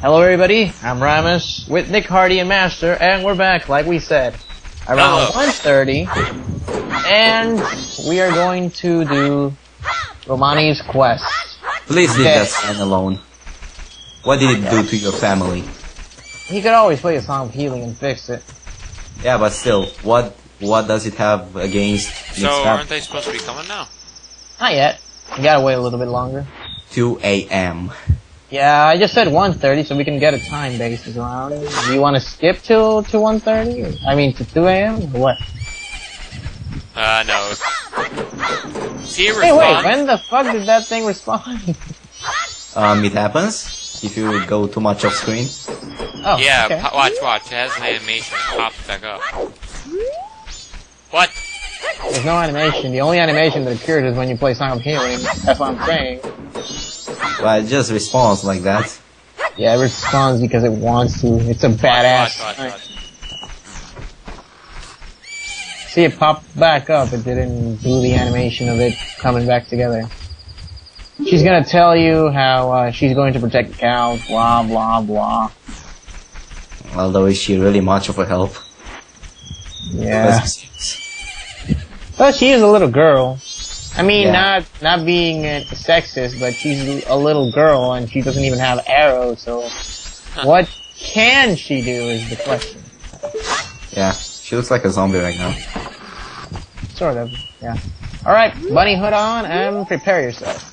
Hello everybody, I'm Riamous with Nick Hardy and Master, and we're back, like we said, around 1.30, and we are going to do Romani's quest. Please leave Okay. that sign alone. What did it do to your family? He could always play a song of healing and fix it. Yeah, but still, what what does it have against So aren't family? they supposed to be coming now? Not yet. You gotta wait a little bit longer. 2 a.m. Yeah, I just said 1.30 so we can get a time basis around. it. Do you want to skip till to 1.30? I mean to 2 a.m. what? Uh, no. See a Hey wait, when the fuck did that thing respond? Um, it happens if you go too much off screen. oh, yeah, okay. watch, watch. It has an animation. It pops back up. What? There's no animation. The only animation that occurs is when you play Song of Healing. That's what I'm saying. Well, it just responds like that. Yeah, it responds because it wants to. It's a badass. watch, watch, watch. See, it popped back up. It didn't do the animation of it coming back together. She's gonna tell you how uh, she's going to protect the cows. Blah blah blah. Although, is she really much of a help? Yeah. Because- Well, she is a little girl. I mean, Yeah. not not being uh, sexist, but she's a little girl and she doesn't even have arrows. So, what can she do is the question. Yeah, she looks like a zombie right now. Sort of. Yeah. All right, bunny hood on and prepare yourself.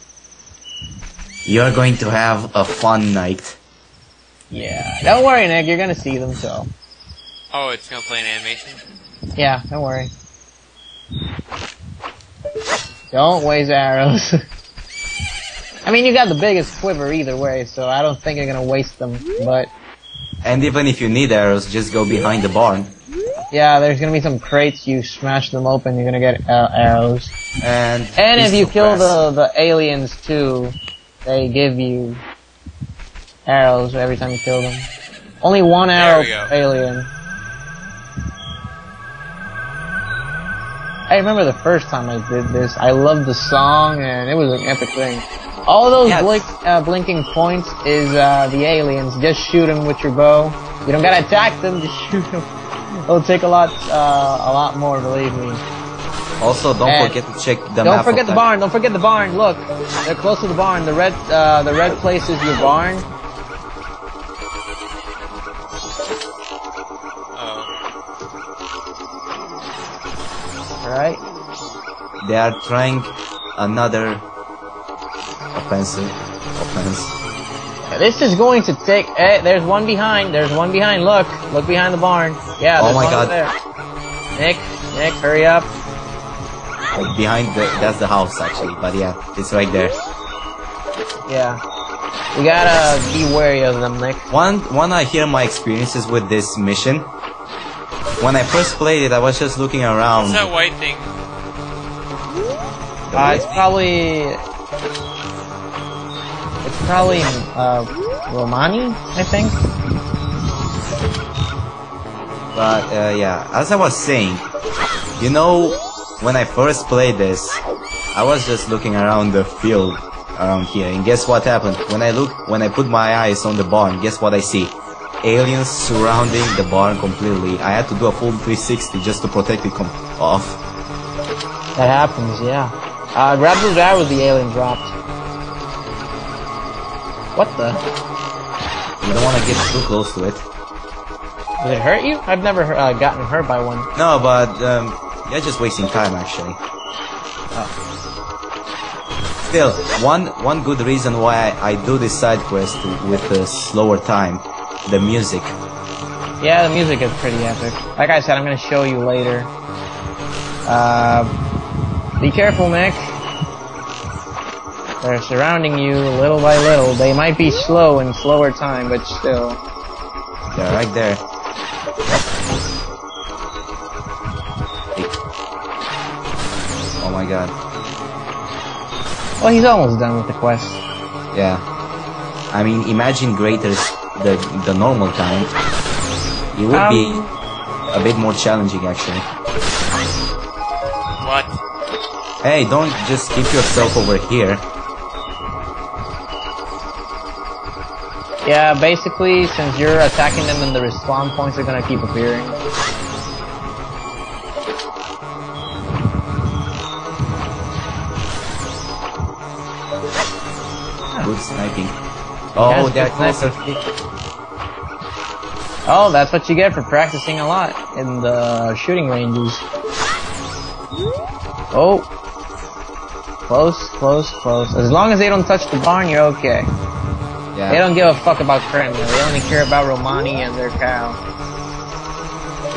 You're going to have a fun night. Yeah. Don't worry, Nick. You're gonna see them. So. Oh, it's gonna play an animation? Yeah. Don't worry. Don't waste arrows. I mean, you got the biggest quiver either way, so I don't think you're gonna waste them. But And even if you need arrows, just go behind the barn. yeah, there's gonna be some crates. You smash them open, you're gonna get uh, arrows. And And if you of kill the the aliens too, they give you arrows every time you kill them. Only one arrow we go. per alien. I remember the first time I did this. I loved the song, and it was an epic thing. All those Yeah. blink, uh, blinking points is uh, the aliens. Just shoot them with your bow. You don't gotta attack them. Just shoot them. It'll take a lot, uh, a lot more. Believe me. Also, don't And forget to check the Don't map. forget the that- barn. Don't forget the barn. Look, they're close to the barn. The red, uh, the red place is your barn. Right. They are trying another offensive offense. This is going to take. Eh, there's one behind. There's one behind. Look, look behind the barn. Yeah. Oh my God. There. Nick, Nick, hurry up. Like behind the that's the house actually, but yeah, it's right there. Yeah. We gotta be wary of them, Nick. One one I hear my experiences with this mission. When I first played it, I was just looking around. What's that white thing? Uh, it's probably. It's probably uh, Romani, I think. But uh, yeah, as I was saying, you know, when I first played this, I was just looking around the field around here, and guess what happened? When I look, when I put my eyes on the barn, guess what I see? Aliens surrounding the barn completely. I had to do a full 360 just to protect it com- off. That happens, yeah. Uh, grab those arrows the alien dropped. What the? You don't want to get too close to it. Did it hurt you? I've never uh, gotten hurt by one. No, but um, you're just wasting time actually. Still, one one good reason why I, I do this side quest with a slower time, the music. Yeah, the music is pretty epic. Like I said, I'm gonna show you later. Uh, be careful, Nick. They're surrounding you little by little. They might be slow in slower time, but still. They're right there. Oh my god. Well, he's almost done with the quest. Yeah. I mean, imagine Greater's the the normal time. It would Um, be a bit more challenging actually. What? Hey, don't just keep yourself over here. Yeah, basically, since you're attacking them and the respawn points are gonna keep appearing. Good sniping. Oh, Yes, they're closer. Oh, that's what you get for practicing a lot in the shooting ranges. Oh. Close, close, close. As long as they don't touch the barn, you're okay. Yeah. They don't give a fuck about Cremia. They only care about Romani and their cow.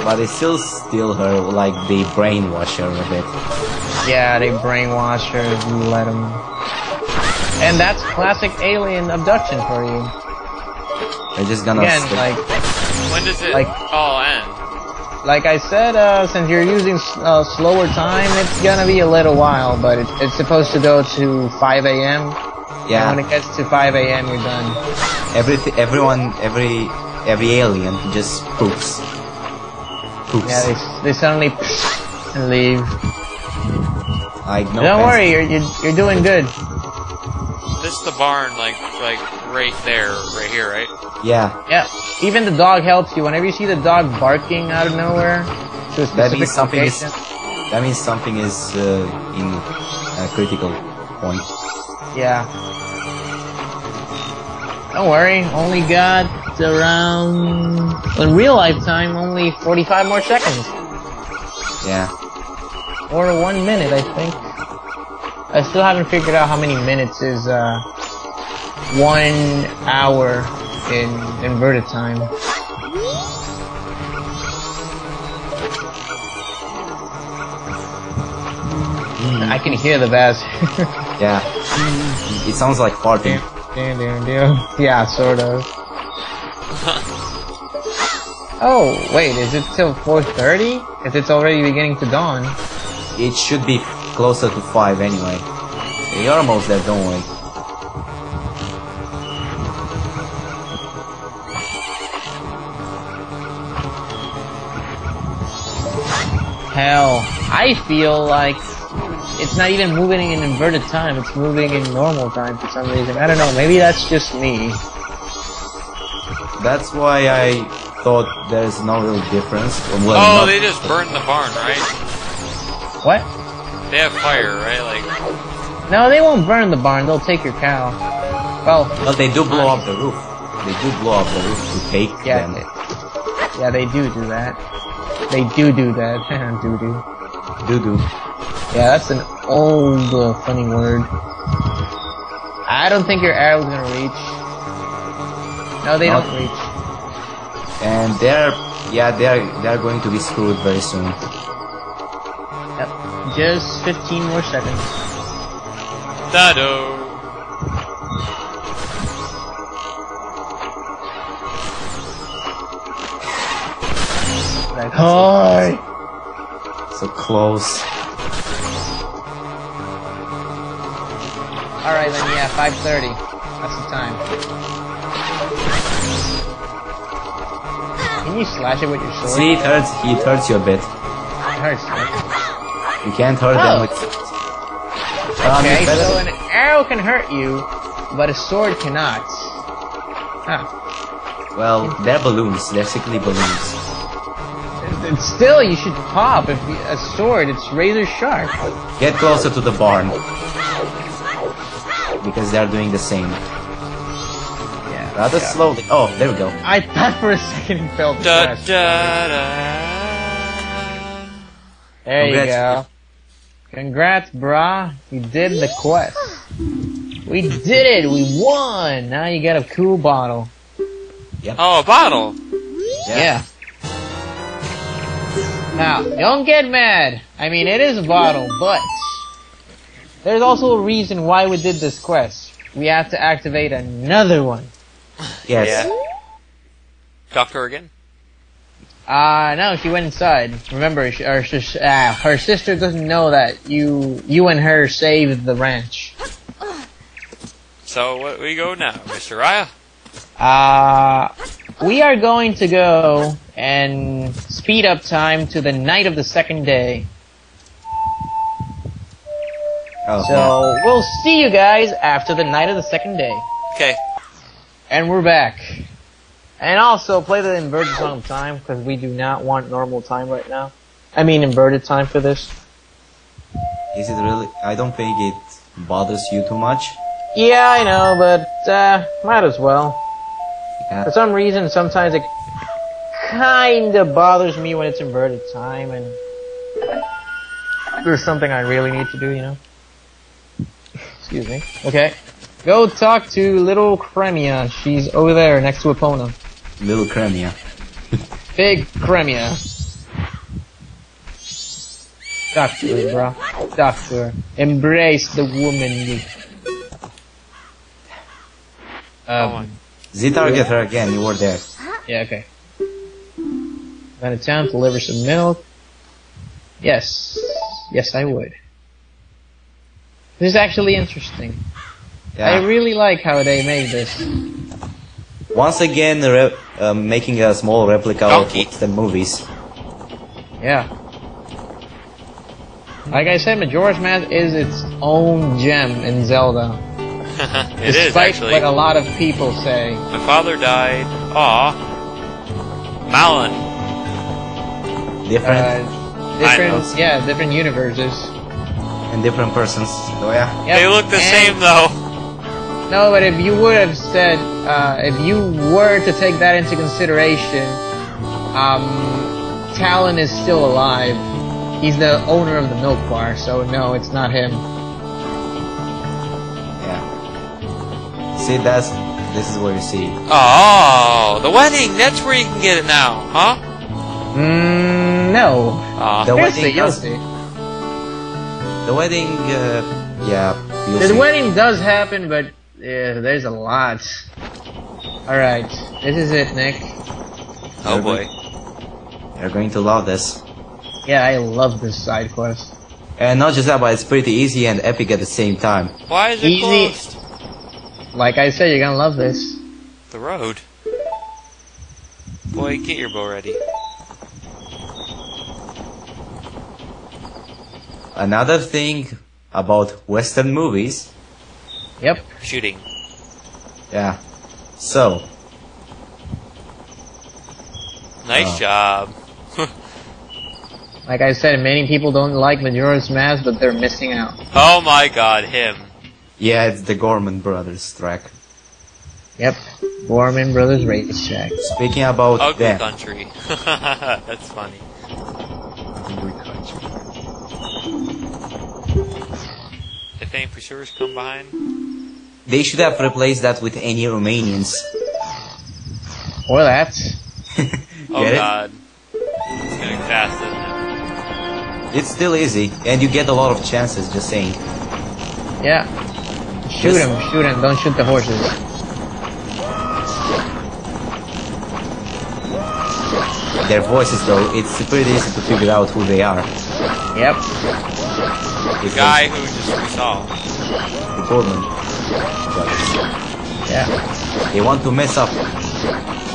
But they still steal her, like they brainwash her a bit. Yeah, they brainwash her if you let them. And that's classic alien abduction for you. They're just gonna. Again, like, When does it Like- all end? like I said, uh, since you're using uh, slower time, it's gonna be a little while, but it, it's supposed to go to 5 a.m. And yeah. when it gets to 5 a.m., you're done. Everything, everyone, every every alien just poops. Poops. Yeah, they, they suddenly and leave. I no. Don't offense. worry, you're, you're you're doing good. This is the barn, like like right there, right here, right? Yeah, Yeah, even the dog helps you. Whenever you see the dog barking out of nowhere to that means something is. That means something is uh, in a critical point. yeah. Don't worry, only got around in real life time only 45 more seconds Yeah. or one minute, I think. I still haven't figured out how many minutes is uh one hour in inverted time. I can hear the bass. Yeah. It sounds like farting. Damn, damn, damn. Yeah, sort of. oh, wait, is it till 4.30? If it's already beginning to dawn. It should be closer to five anyway. You're almost there. Don't worry. Hell, I feel like it's not even moving in inverted time, it's moving in normal time for some reason. I don't know, maybe that's just me. That's why I thought there's no real difference. Well, Oh, not- they just burned the barn, right? What? They have fire, right? Like, No, they won't burn the barn, they'll take your cow. Well, But they do blow up the roof. They do blow up the roof to take yeah, them. they- yeah, they do do that. They do do that. do do. Do do. Yeah, that's an old uh, funny word. I don't think your arrow's gonna reach. No, they No. don't reach. And they're yeah they're they're going to be screwed very soon. Yep. Just 15 more seconds. Dado. Like, hi! So close. Alright then, yeah, 5.30. That's the time. Can you slash it with your sword? See, it hurts. It hurts you a bit. It hurts, right? You can't hurt Oh. them with. Um, Okay, so an arrow can hurt you, but a sword cannot. Huh. well, they're balloons. They're sickly balloons. And still, you should pop. If you, a sword, it's razor sharp. Get closer to the barn. Because they're doing the same. Yeah. Rather yeah. slowly. Oh, there we go. I thought for a second it felt Da pressed. da da. There you go. Congrats, brah. You did the quest. We did it. We won. Now you got a cool bottle. Yep. Oh, a bottle. Yeah. Now, don't get mad. I mean, it is a bottle, but there's also a reason why we did this quest. We have to activate another one. Yes. Yeah. Doctor again? Uh, no, she went inside. Remember, she, her, sis- uh, her sister doesn't know that you, you and her saved the ranch. So, where we go now, Mr. Raya? Uh, we are going to go and speed up time to the night of the second day. Oh, So, we'll see you guys after the night of the second day. Okay. And we're back. And also play the inverted song of time because we do not want normal time right now. I mean inverted time for this. Is it really? I don't think it bothers you too much. Yeah, I know, but uh, might as well. Yeah. For some reason, sometimes it kinda bothers me when it's inverted time, and there's something I really need to do, you know. Excuse me. Okay. Go talk to little Cremia. She's over there next to Epona. Little Cremia. Big Cremia. Talk to her, bro. Talk to her. Embrace the woman you. Oh my- Um, Z target her again, you were there. yeah, okay. Gonna town, deliver some milk. Yes. Yes, I would. This is actually interesting. Yeah. I really like how they made this. Once again, re- uh, making a small replica Donkey. of the movies. Yeah. Like I said, Majora's Mask is its own gem in Zelda. it is Despite actually. what a lot of people say. My father died. Aw. Malon. Different Uh, different, yeah, different universes. and different persons. Oh yeah. Yep. They look the and- same though. No, but if you would have said, uh, if you were to take that into consideration, um, Talon is still alive. He's the owner of the milk bar, so no, it's not him. Yeah. See, that's this is where you see. Oh, the wedding. That's where you can get it now, huh? Mm, no. Aw. The Seriously, wedding you'll see. The wedding, uh, yeah. You'll The see. wedding does happen, but yeah, there's a lot. Alright, this is it, Nick. oh boy. You're going to love this. Yeah, I love this side quest. And not just that, but it's pretty easy and epic at the same time. Why is it Easy. closed? Like I said, you're gonna love this. The road. Boy, get your bow ready. Another thing about Western movies, Yep. Shooting. yeah. So, Nice Oh. job. Like I said, many people don't like Majora's Mask, but they're missing out. Oh my god, him. yeah, it's the Gorman Brothers track. Yep. Gorman Brothers Racetrack. Speaking about Ugly them, country. That's funny. If any pursuers come behind, they should have replaced that with any Romanians. Or that. oh it? god. It's getting fast, isn't it? It's still easy, eh? and you get a lot of chances. Just saying. Yeah. Shoot Yes. him, shoot him, don't shoot the horses. Their voices, though, it's pretty easy to figure out who they are. Yep. It's Guy who just saw. the Gorman brothers. Yeah. They want to mess up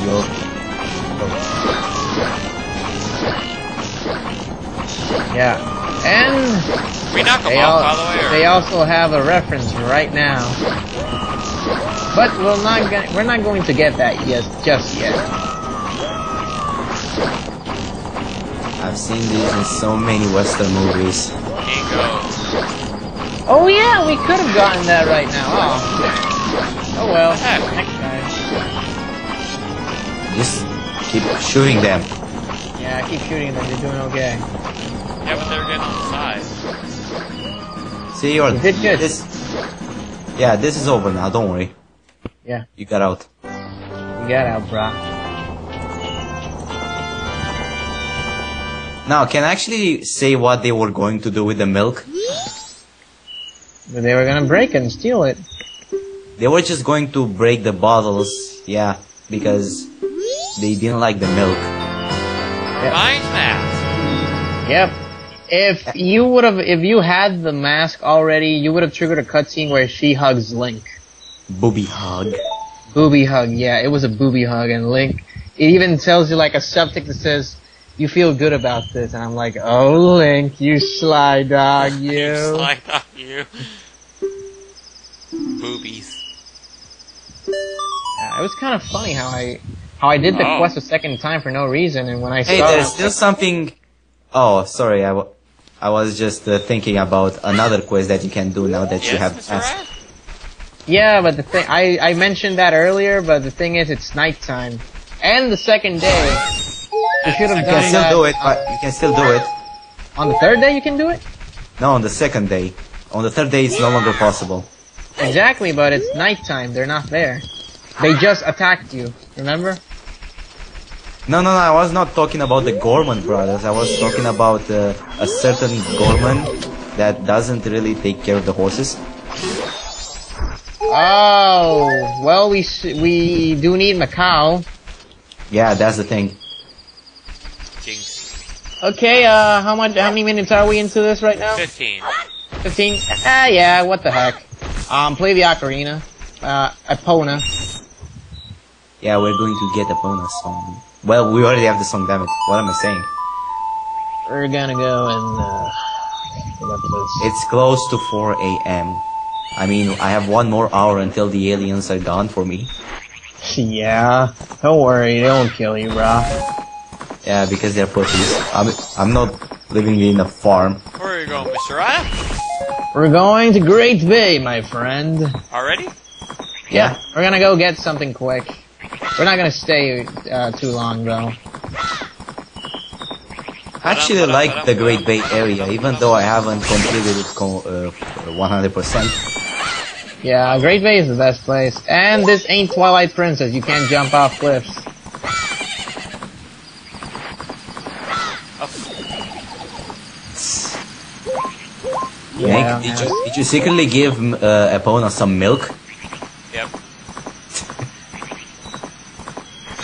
your. Yeah. And We knock they, off, by the way, or? they also have a reference right now. But we're not gonna, we're not going to get that yet, just yet. I've seen these in so many Western movies. Oh yeah, we could have gotten that right now. Oh. Oh well. Heck. Next time. Just keep shooting them. Yeah, I keep shooting them. They're doing okay. Yeah, but they're getting on the side. See, you're You did good. this. Yeah, this is over now. Don't worry. Yeah. You got out. You got out, brah. Now, can I actually say what they were going to do with the milk? But they were gonna break it and steal it. They were just going to break the bottles, yeah, because they didn't like the milk. Mind mask. Yep. If you would have, if you had the mask already, you would have triggered a cutscene where she hugs Link. Booby hug. Booby hug, yeah, it was a booby hug, and Link, it even tells you like a subtext that says, you feel good about this, and I'm like, oh Link, you sly dog, you. Slide on you. Boobies. Yeah, it was kind of funny how I how I did the Oh. quest a second time for no reason, and when I Hey, saw there's it, still something. Oh, sorry. I, I was just uh, thinking about another quest that you can do now that you have Mr. asked. Rat? yeah, but the thing I I mentioned that earlier, but the thing is, it's nighttime, and the second day. You should have You done can still that do it, but you can still do it. on the third day. You can do it No, on the second day. On the third day, it's no longer possible. exactly, but it's nighttime. They're not there. They just attacked you. Remember? No, no, no. I was not talking about the Gorman brothers. I was talking about uh, a certain Gorman that doesn't really take care of the horses. Oh, well, we we do need Mikau. Yeah, that's the thing. Jinx. Okay, uh, how much? How many minutes are we into this right now? 15. Fifteen. Ah, yeah. What the heck? Um, play the ocarina. Uh, Epona. Yeah, we're going to get a bonus song. Well, we already have the song, damn it. What am I saying? We're gonna go and uh, what up this? It's close to 4 a.m. I mean, I have one more hour until the aliens are gone for me. Yeah. Don't worry, they won't kill you, bro. Yeah, because they're pussies. I'm, I'm not living in a farm. Where are you going, Mr. Rat? We're going to Great Bay, my friend. Already? Yeah. We're gonna go get something quick. We're not gonna stay uh, too long, though. I actually like the Great Bay Area, even though I haven't completed it uh, 100%. Yeah, Great Bay is the best place. And this ain't Twilight Princess. You can't jump off cliffs. Yeah, Nick, did you, did you secretly give uh, Epona some milk? Yep.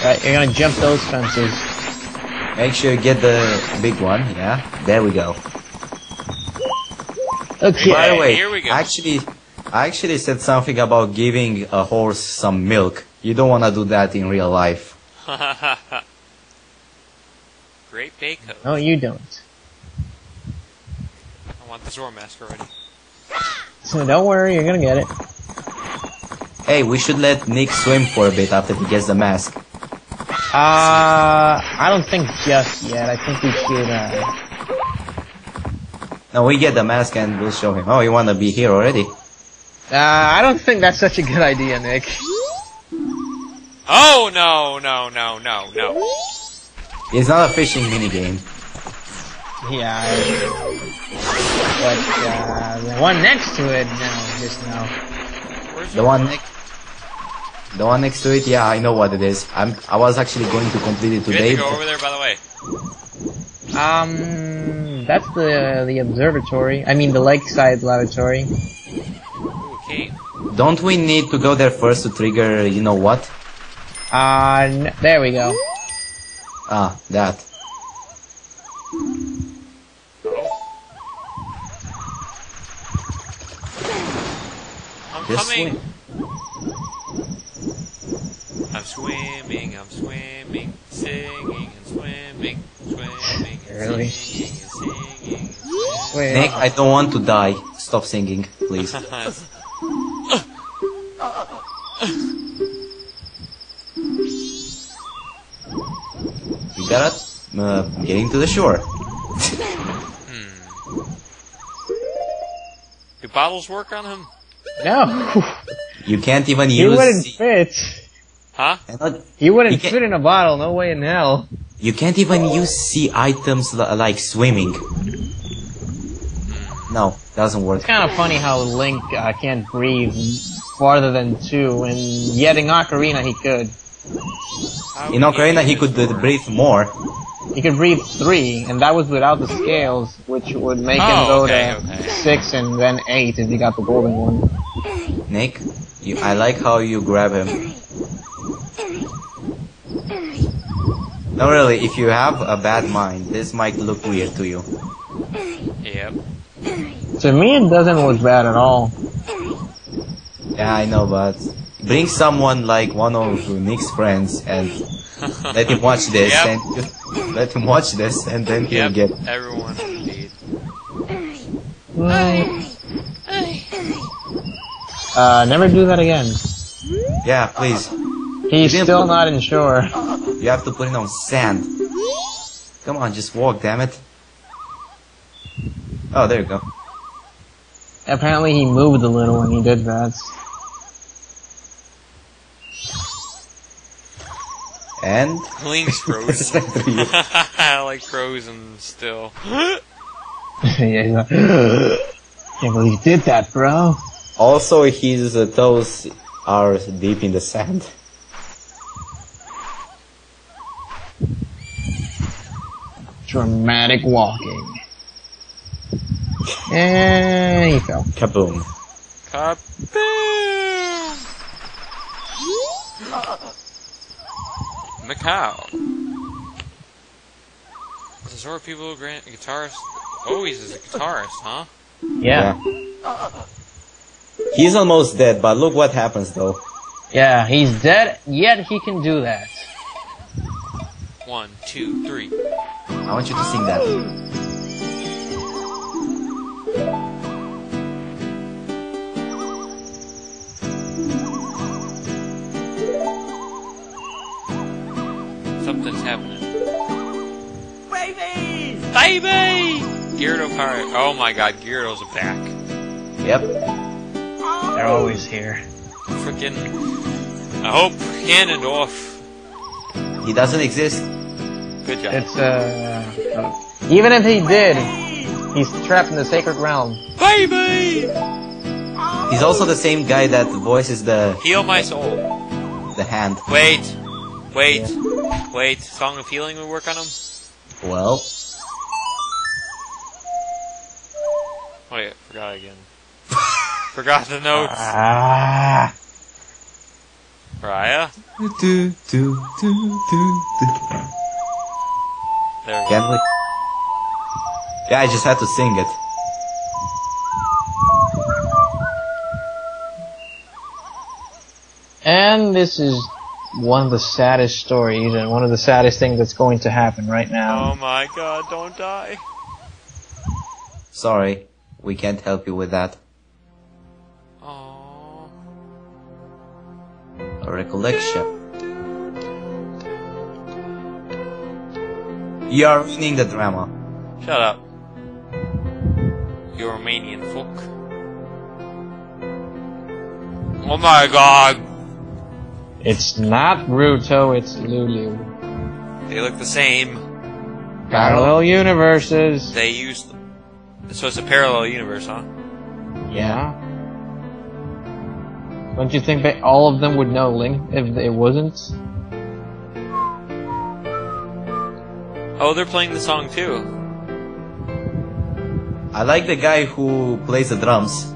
Right, you're gonna jump those fences. Make sure you get the big one, yeah? There we go. Okay. By the way, here we go. actually, I actually said something about giving a horse some milk. You don't want to do that in real life. Great Baco. No, you don't. I the Zor mask already. So don't worry, you're gonna get it. Hey, we should let Nick swim for a bit after he gets the mask. Uh, I don't think just yet. I think we should, uh, No, we get the mask and we'll show him. Oh, you want to be here already? uh, I don't think that's such a good idea, Nick. Oh, no, no, no, no, no. It's not a fishing minigame. Yeah, I- but, uh, the one next to it, no, just no. Where's The one next, the one next to it, yeah, I know what it is. I'm, I was actually going to complete it We have today. to go over there, by the way. Um, that's the, the observatory. I mean, the lakeside laboratory. Ooh, Kate. Don't we need to go there first to trigger, you know what? Uh, n- there we go. Ah, that. I'm Just coming. I'm swimming, I'm swimming, singing and swimming, swimming and Really? singing and singing and swimming. Wait, Nick, I don't want to die. Stop singing, please. You got it? Uh, getting to the shore. Do bottles work on him? No, You can't even you use. wouldn't fit. Huh? cannot- You wouldn't You fit in a bottle. No way in hell. You can't even use sea items like swimming. No, doesn't work. It's kind of funny how Link uh, can't breathe farther than two, and yet in Ocarina he could. In Ocarina, he could uh, breathe more. He could read three, and that was without the scales, which would make him Oh, go okay, to okay. six and then eight if he got the golden one. Nick, you, I like how you grab him. No, really, if you have a bad mind, this might look weird to you. Yep. To me, it doesn't look bad at all. Yeah, I know, but bring someone like one of Nick's friends and let him watch this, Yep. and let him watch this, and then he'll Yep. get. Everyone indeed. Uh, never do that again. Yeah, please. He's still not in shore. You have to put it on sand. Come on, just walk, damn it. Oh, there you go. Apparently he moved a little when he did that. And Link's frozen. Three. like frozen still. yeah, he's like, can't believe you did that, bro. also, his uh, toes are deep in the sand. Dramatic walking. And he fell. Kaboom. Kaboom! Mikau. Is Zora people grant guitarist? Oh, he's a guitarist, huh? Yeah. He's almost dead, but look what happens though. Yeah, he's dead, yet he can do that. One, two, three. I want you to sing that. Something's happening. Baby! Baby! Gerudo Pirate. Oh my god, Gerudos are back. Yep. They're always here. Frickin' I hope Ganondorf. He doesn't exist. Good job. It's, uh, even if he did, he's trapped in the sacred realm. Baby! He's also the same guy that voices the Heal my soul. the hand. Wait. Wait. Wait. Song of Healing would work on him? Well, Oh yeah, forgot again. forgot the notes. Ah. Raya? do, do, do, do, do. There we go. Can we? Yeah, I just had to sing it. And this is one of the saddest stories and one of the saddest things that's going to happen right now. Oh my god, don't die. Sorry, we can't help you with that. Oh. A recollection. You are ruining the drama. Shut up. You Romanian fuck. Oh my god. It's not Ruto, it's Lulu. They look the same. Parallel universes. They use. them. So it's a parallel universe, huh? Yeah. Don't you think that all of them would know Link if it wasn't? Oh, they're playing the song too. I like the guy who plays the drums.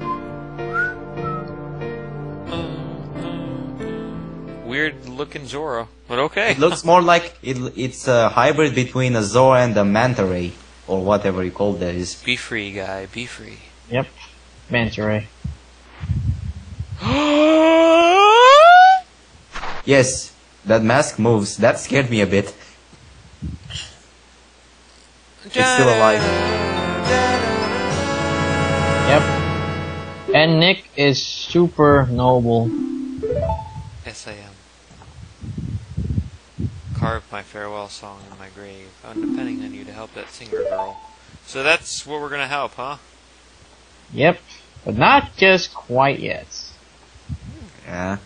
Looking Zora, but okay. It looks more like it, it's a hybrid between a Zora and a Manta Ray, or whatever you call those. Be free, guy. Be free. Yep. Manta Ray. Yes, that mask moves. That scared me a bit. It's still alive. Yep. And Nick is super noble. Yes, I am. Carve my farewell song in my grave. Oh, I'm depending on you to help that singer girl. So that's what we're gonna help, huh? Yep. But not just quite yet. Yeah.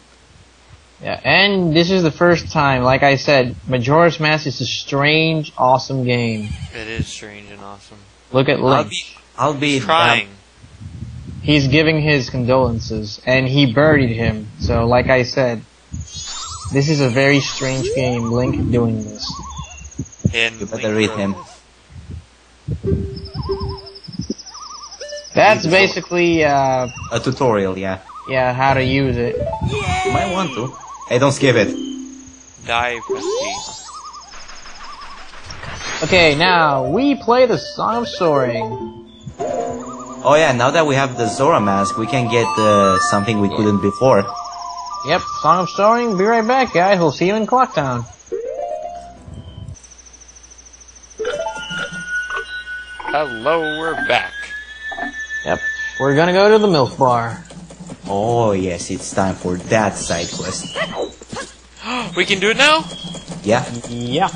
Yeah, and this is the first time, like I said, Majora's Mask is a strange, awesome game. It is strange and awesome. Look at I'll be, I'll be Trying. He's giving his condolences, and he buried him. So, like I said, this is a very strange game, Link doing this. And You better read him. That's basically, uh, a tutorial, yeah. yeah, how to use it. You might want to. Hey, don't skip it. Die, press Okay, now, we play the Song of Soaring. Oh yeah, now that we have the Zora mask, we can get uh, something we couldn't before. Yep, Song of Soaring, be right back, guys. We'll see you in Clock Town. Hello, we're back. Yep, we're gonna go to the Milk Bar. Oh yes, it's time for that side quest. we can do it now? Yeah. Yeah.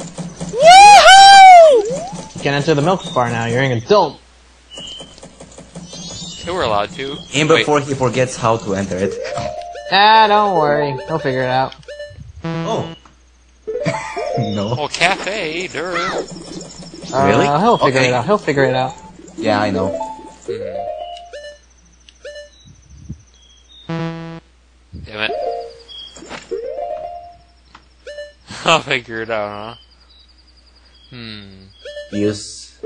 You can enter the milk bar now. You're an adult. Yeah, we're allowed to. And Wait, before he forgets how to enter it. Ah, don't worry. He'll figure it out. Oh. no. Oh, cafe, duh. Uh, Really? He'll figure Okay. it out. He'll figure it out. Yeah, I know. Damn it. I'll figure it out, huh? Hmm. Use.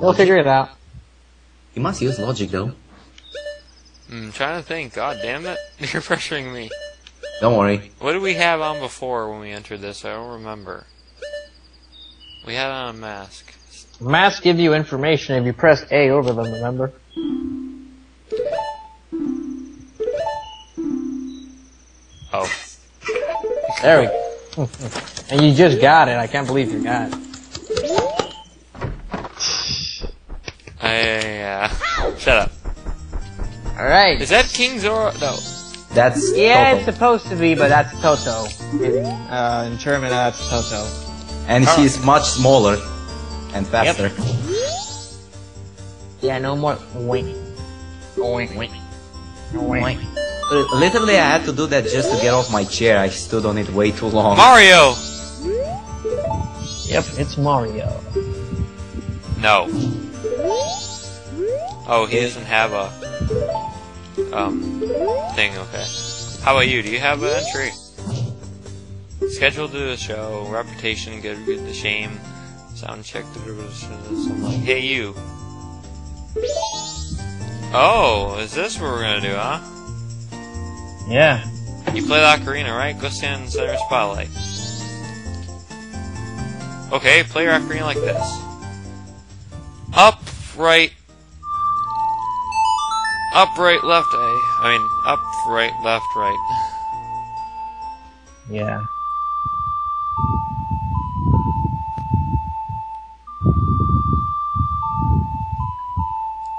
He'll figure it out. He must use logic though. I'm trying to think. God damn it. You're pressuring me. Don't worry. What did we have on before when we entered this? I don't remember. We had on a mask. Masks give you information if you press A over them, remember? Oh. There we go. and you just got it. I can't believe you got it. I, uh, shut up. Alright. Is that King Zora? No. That's Yeah, it's supposed to be, but that's Toto. In, uh, in German, that's Toto. And he's much smaller and faster. Yeah, no more wink. Wink, wink. Wink. Uh, Literally, I had to do that just to get off my chair. I stood on it way too long. Mario! Yep, it's Mario. No. Oh, he doesn't have a, um, thing, okay. How about you? Do you have an entry? Scheduled to the show, reputation, good, good to shame, sound check, something like, hey you. Oh, is this what we're gonna do, huh? Yeah. You play the ocarina, right? Go stand in the center spotlight. Okay, play your ocarina like this. Up, right. Up, right, left, A. I mean, up, right, left, right. Yeah.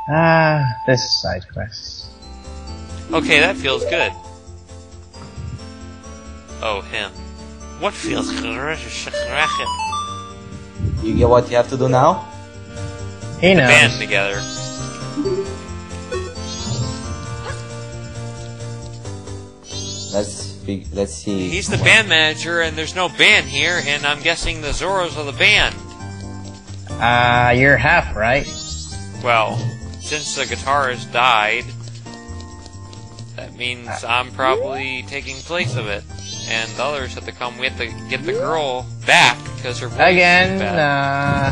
Ah, this side quest. Okay, that feels good. Oh, him. What feels good? You get what you have to do now? He knows. Band together. Let's fig- let's see. He's the what- band manager, and there's no band here, and I'm guessing the Zoras are the band. Uh, you're half right. Well, since the guitarist died, that means I'm probably taking place of it. And the others have to come. We have to get the girl back because her voice Again, is bad.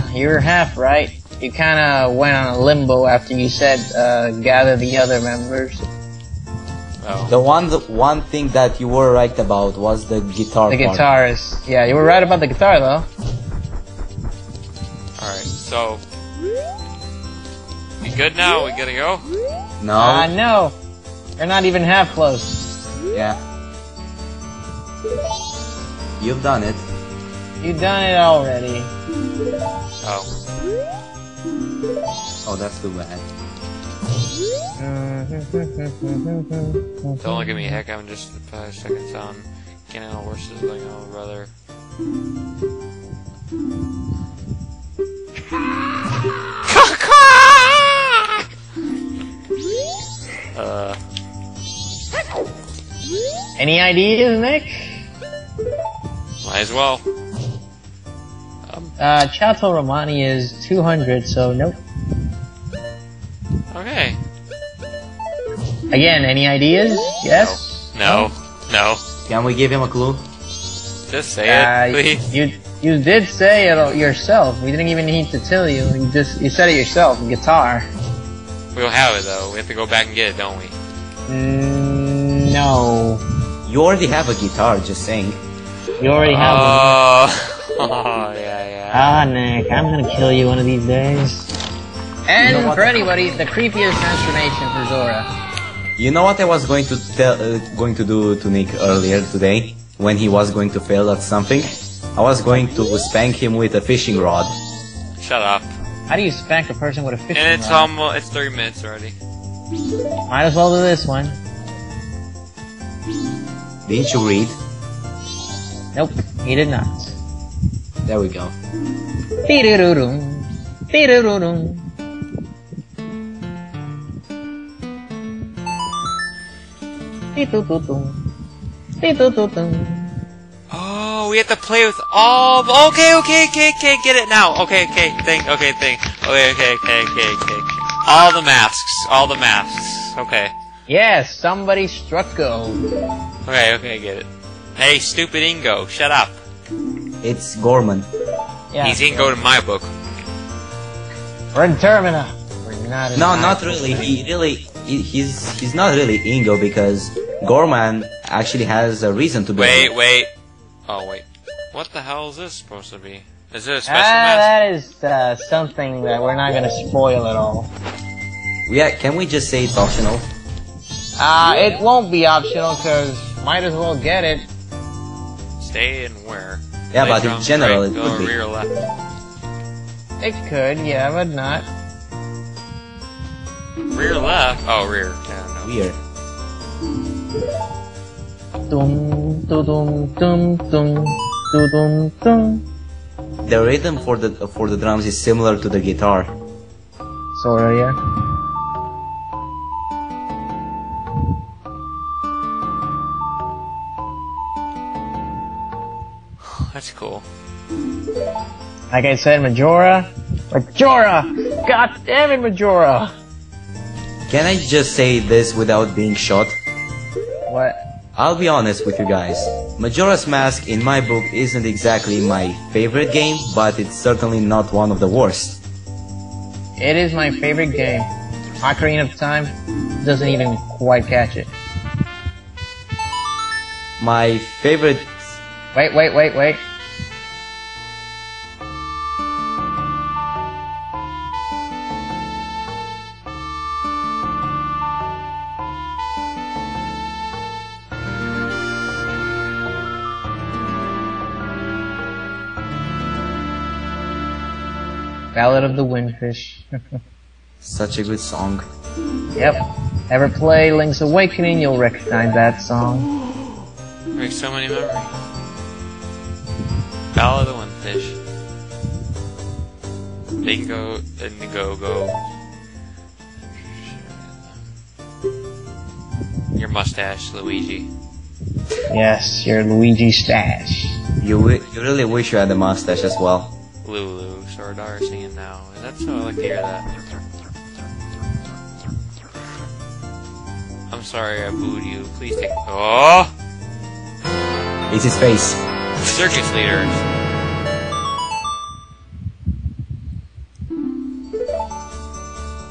uh, you're half right. You kinda went on a limbo after you said, uh, gather the other members. Oh. The one the one thing that you were right about was the guitar. The part. guitarist. Yeah, you were right about the guitar though. Alright, so. We good now? We gotta go? No. Uh, no. You're not even half close. yeah. You've done it. You've done it already. Oh. Oh, that's too bad. Don't look at me, heck, I'm just five seconds on. Can't handle worse is going on, brother. uh, Any ideas, Nick? might as well. Um, Uh, Chateau Romani is 200, so nope. Again, any ideas? Yes? No. No. Can we give him a clue? Just say Uh, it, please. you you did say it yourself. We didn't even need to tell you. You just you said it yourself. Guitar. We don't have it though. We have to go back and get it, don't we? Mm, no, You already have a guitar. Just saying. you already have. it. Oh, oh yeah, yeah. Ah, Nick, I'm gonna kill you one of these days. And You know for anybody, the creepiest transformation for Zora. You know what I was going to tell, uh, going to do to Nick earlier today when he was going to fail at something? I was going to spank him with a fishing rod. Shut up. How do you spank a person with a fishing And it's rod? almost it's three minutes already. Might as well do this one. Didn't you read? Nope, he did not. There we go. Dee-doo-doo-doo. Dee-doo-doo-doo. Oh, we have to play with all. Okay, okay, okay, okay. Get it now. Okay, okay. Thing. Okay, thing. Okay, okay, okay, okay, okay. All the masks. All the masks. Okay. Yes, somebody struck gold. Okay, okay, get it. Hey, stupid Ingo, shut up. It's Gorman. Yeah. He's Ingo in my book. We're in Termina. We're not in No, not really. He really, he, he's he's not really Ingo because Gorman actually has a reason to be. Wait, wait. Oh, wait. What the hell is this supposed to be? Is it a special Ah, that is uh, something that we're not gonna spoil at all. Yeah, can we just say it's optional? Uh, it won't be optional because might as well get it. Stay in where? Yeah, Left but in general right, it go would be. rear left. It could, yeah, but not. Rear left? Oh, rear. Yeah, no. Weird. The rhythm for the for the drums is similar to the guitar. Sorta, yeah. That's cool. Like I said, Majora. Majora! God damn it, Majora! Can I just say this without being shot? What? I'll be honest with you guys. Majora's Mask in my book isn't exactly my favorite game, but it's certainly not one of the worst. It is my favorite game. Ocarina of Time doesn't even quite catch it. My favorite Wait, wait, wait, wait. Ballad of the Windfish. such a good song. yep. Ever play Link's Awakening, you'll recognize that song. Makes so many memories. Ballad of the Windfish. Bingo, Indiegogo. Your mustache, Luigi. Yes, your Luigi stash. You wi- you really wish you had a mustache as well. Lulu, Sordar singing now. And that's how I like to hear that. I'm sorry I booed you. Please take. Oh! It's his face. Circus leaders.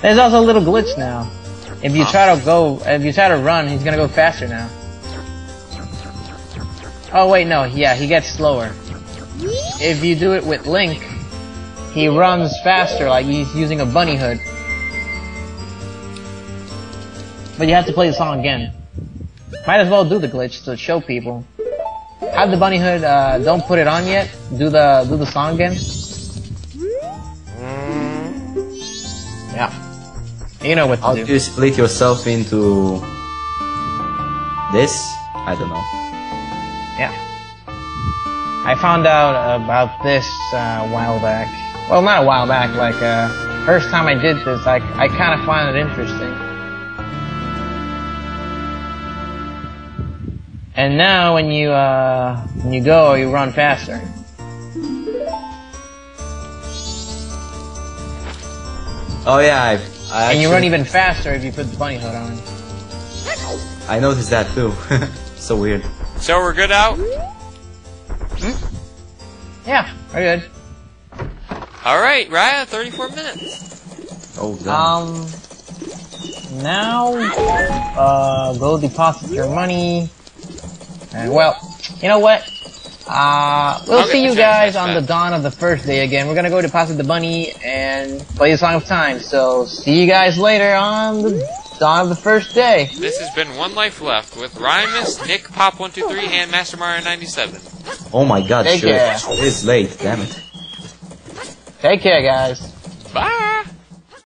There's also a little glitch now. If you try to go, if you try to run, he's gonna go faster now. Oh wait, no, yeah, he gets slower. If you do it with Link, he runs faster, like he's using a bunny hood. But you have to play the song again. Might as well do the glitch to show people. Have the bunny hood, uh, don't put it on yet. Do the, do the song again. Yeah. You know what to How do. do you split yourself into this? I don't know. Yeah. I found out about this uh, a while back. Well, not a while back. Like uh, first time I did this, I I kind of find it interesting. And now when you uh, when you go, you run faster. Oh yeah, I, I and you run even faster if you put the bunny hood on. I noticed that too. so weird. So we're good out? Yeah, we're good. Alright, Raya, 34 minutes. Oh god. Um, now, uh, go deposit your money. And well, you know what? Uh, we'll Okay, see you guys that's on the dawn of the first day again. We're gonna go deposit the bunny and play the Song of Time. So, see you guys later on the dawn of the first day. This has been One Life Left with Riamous, Nick, Pop123, and Master Mario 97. oh my god, Take sure. care. It is late, damn it. Take care, guys. Bye.